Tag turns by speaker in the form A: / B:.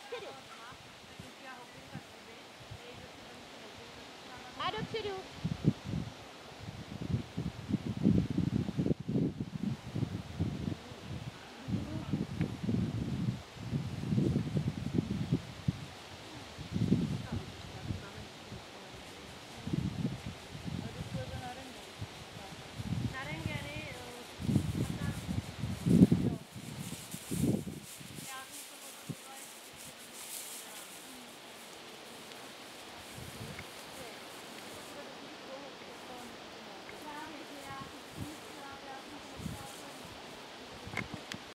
A: adopterů. Adopterů.